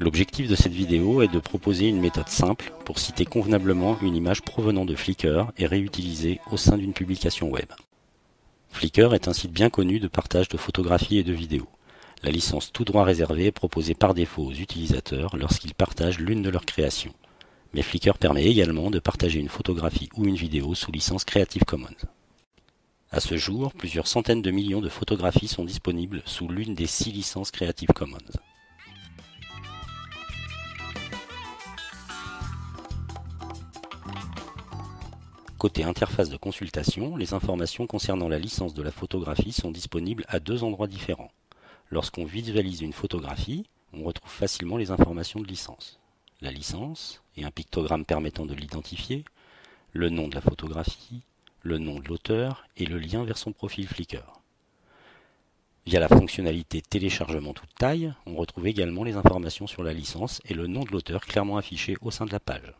L'objectif de cette vidéo est de proposer une méthode simple pour citer convenablement une image provenant de Flickr et réutilisée au sein d'une publication web. Flickr est un site bien connu de partage de photographies et de vidéos. La licence tout droit réservé est proposée par défaut aux utilisateurs lorsqu'ils partagent l'une de leurs créations. Mais Flickr permet également de partager une photographie ou une vidéo sous licence Creative Commons. À ce jour, plusieurs centaines de millions de photographies sont disponibles sous l'une des six licences Creative Commons. Côté interface de consultation, les informations concernant la licence de la photographie sont disponibles à deux endroits différents. Lorsqu'on visualise une photographie, on retrouve facilement les informations de licence. La licence et un pictogramme permettant de l'identifier, le nom de la photographie, le nom de l'auteur et le lien vers son profil Flickr. Via la fonctionnalité téléchargement toute taille, on retrouve également les informations sur la licence et le nom de l'auteur clairement affiché au sein de la page.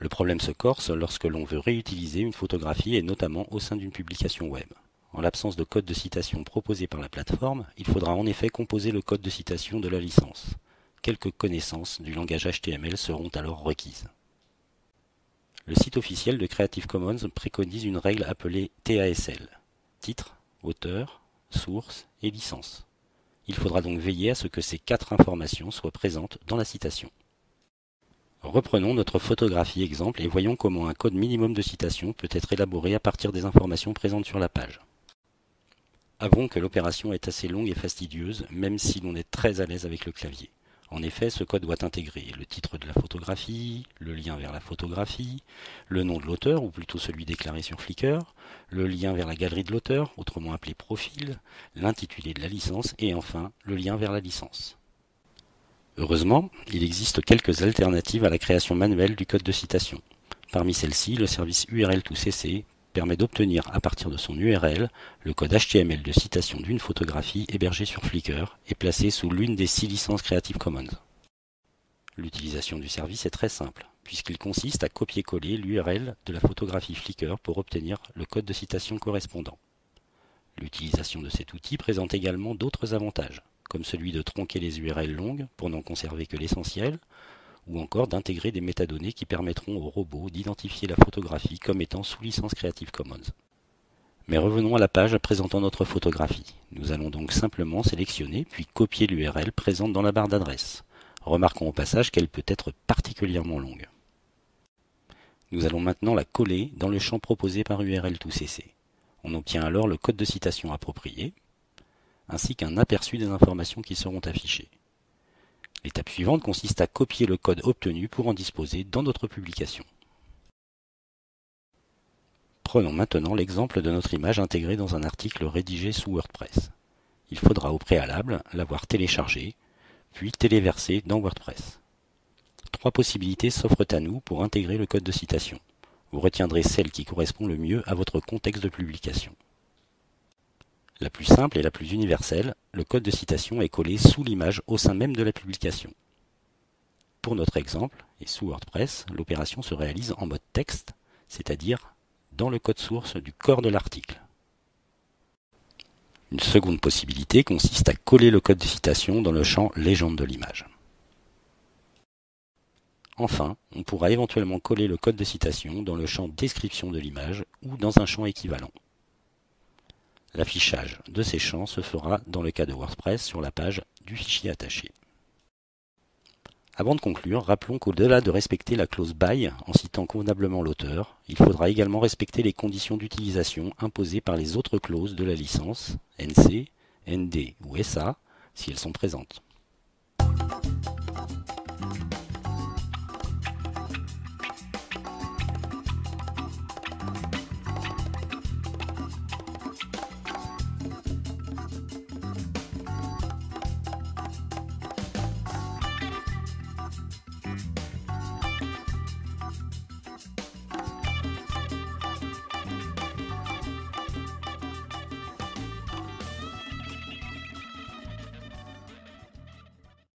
Le problème se corse lorsque l'on veut réutiliser une photographie et notamment au sein d'une publication web. En l'absence de code de citation proposé par la plateforme, il faudra en effet composer le code de citation de la licence. Quelques connaissances du langage HTML seront alors requises. Le site officiel de Creative Commons préconise une règle appelée TASL, titre, auteur, source et licence. Il faudra donc veiller à ce que ces quatre informations soient présentes dans la citation. Reprenons notre photographie exemple et voyons comment un code minimum de citation peut être élaboré à partir des informations présentes sur la page. Avouons que l'opération est assez longue et fastidieuse, même si l'on est très à l'aise avec le clavier. En effet, ce code doit intégrer le titre de la photographie, le lien vers la photographie, le nom de l'auteur, ou plutôt celui déclaré sur Flickr, le lien vers la galerie de l'auteur, autrement appelé profil, l'intitulé de la licence, et enfin le lien vers la licence. Heureusement, il existe quelques alternatives à la création manuelle du code de citation. Parmi celles-ci, le service URL2CC permet d'obtenir à partir de son URL le code HTML de citation d'une photographie hébergée sur Flickr et placée sous l'une des six licences Creative Commons. L'utilisation du service est très simple, puisqu'il consiste à copier-coller l'URL de la photographie Flickr pour obtenir le code de citation correspondant. L'utilisation de cet outil présente également d'autres avantages comme celui de tronquer les URL longues pour n'en conserver que l'essentiel, ou encore d'intégrer des métadonnées qui permettront au robot d'identifier la photographie comme étant sous licence Creative Commons. Mais revenons à la page présentant notre photographie. Nous allons donc simplement sélectionner puis copier l'URL présente dans la barre d'adresse. Remarquons au passage qu'elle peut être particulièrement longue. Nous allons maintenant la coller dans le champ proposé par URL2CC. On obtient alors le code de citation approprié, ainsi qu'un aperçu des informations qui seront affichées. L'étape suivante consiste à copier le code obtenu pour en disposer dans notre publication. Prenons maintenant l'exemple de notre image intégrée dans un article rédigé sous WordPress. Il faudra au préalable l'avoir téléchargé, puis téléversé dans WordPress. Trois possibilités s'offrent à nous pour intégrer le code de citation. Vous retiendrez celle qui correspond le mieux à votre contexte de publication. La plus simple et la plus universelle, le code de citation est collé sous l'image au sein même de la publication. Pour notre exemple, et sous WordPress, l'opération se réalise en mode texte, c'est-à-dire dans le code source du corps de l'article. Une seconde possibilité consiste à coller le code de citation dans le champ légende de l'image. Enfin, on pourra éventuellement coller le code de citation dans le champ description de l'image ou dans un champ équivalent. L'affichage de ces champs se fera dans le cas de WordPress sur la page du fichier attaché. Avant de conclure, rappelons qu'au-delà de respecter la clause BY en citant convenablement l'auteur, il faudra également respecter les conditions d'utilisation imposées par les autres clauses de la licence, NC, ND ou SA, si elles sont présentes.